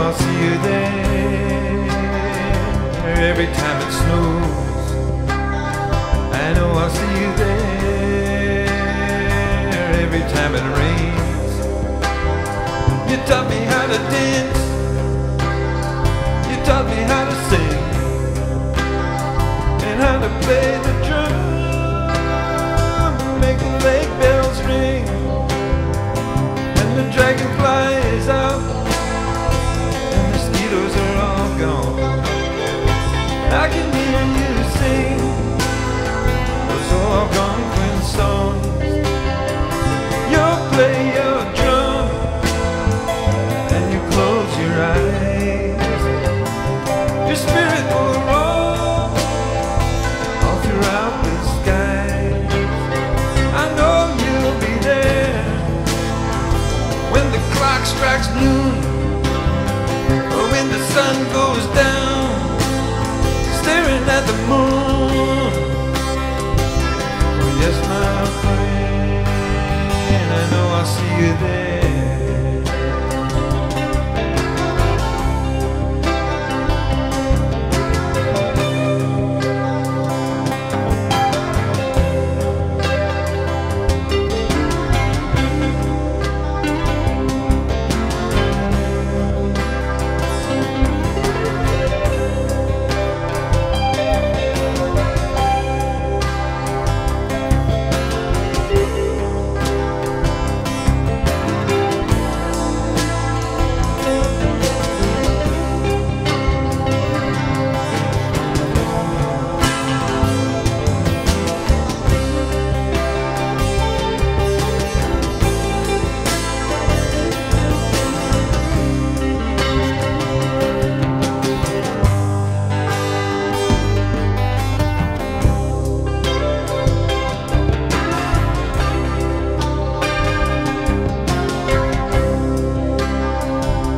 I'll see you there every time it snows. I know I'll see you there every time it rains. You taught me how to dance. You taught me how to sing and how to play the strikes noon or when the sun goes down, staring at the moon. Oh, yes, my friend, I know I'll see you there.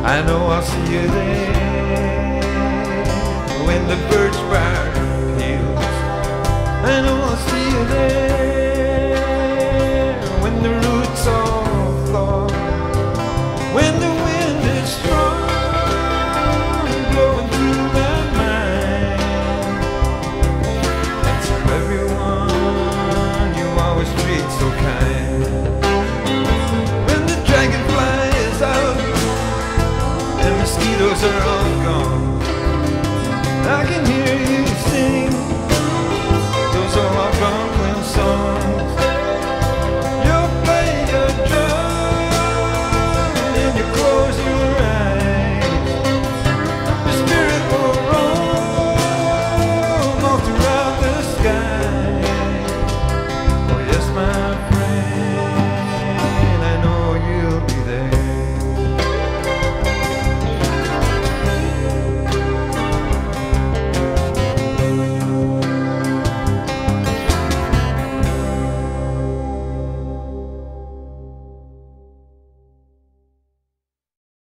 I know I'll see you there when the birch bark peels. I know I'll see you there.